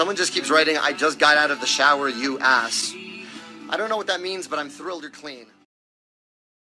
Someone just keeps writing, I just got out of the shower, you ass. I don't know what that means, but I'm thrilled you're clean.